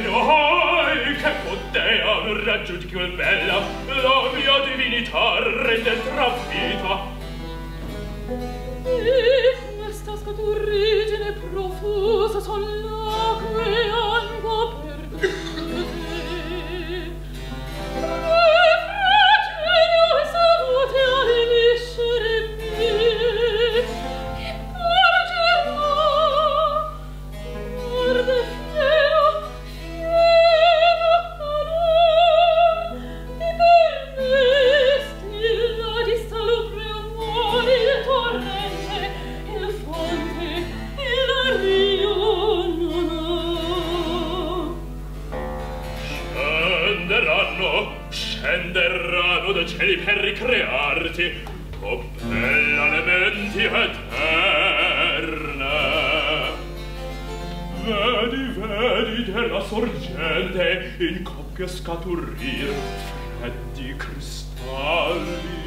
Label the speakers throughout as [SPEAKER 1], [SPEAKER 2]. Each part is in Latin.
[SPEAKER 1] noi che poteam raggiungi quel bella la mia divinità rende trafita
[SPEAKER 2] e eh, questa scaturrigine profusa son l'acquea
[SPEAKER 1] cieli per ricrearti, o bella lementi eterna. Vedi, vedi della sorgente in coppia scaturir freddi cristalli.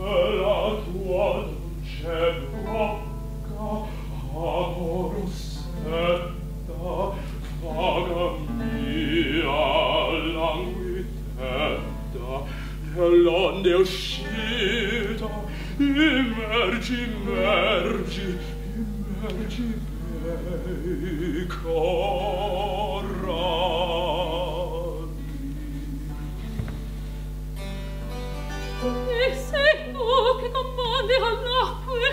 [SPEAKER 1] E la tua dolce immergi, immergi, immergi bei corali.
[SPEAKER 2] E se no che non mandi all'acque,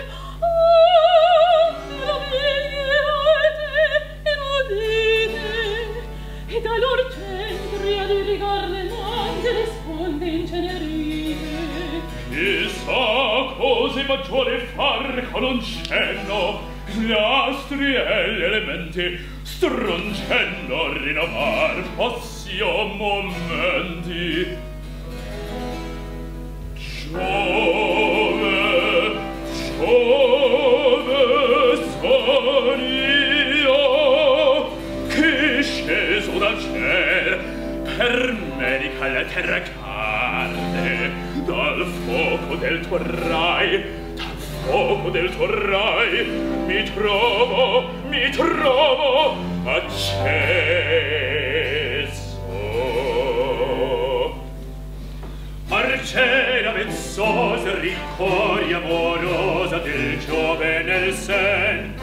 [SPEAKER 1] il maggiore far con un cenno Gliastri e gli elementi Struncendo rinnovar Possio momenti. Giove Giove son io Che sceso da ciel Per me la terra carne dal fuoco del tuo rai dal fuoco del tuo rai mi trovo mi trovo acceso. Arcena mensosa ricoria amorosa del giove nel sen.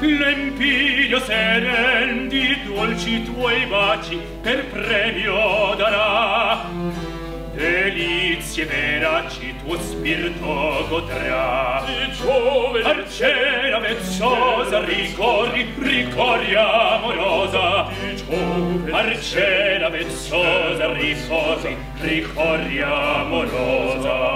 [SPEAKER 1] L'empiglio seren di dolci tuoi baci per premio darà delizie veraci tuo spirito godrà. E giove arcena vezzosa ricorri ricorri amorosa. E giove arcena vezzosa ricorri ricorri amorosa.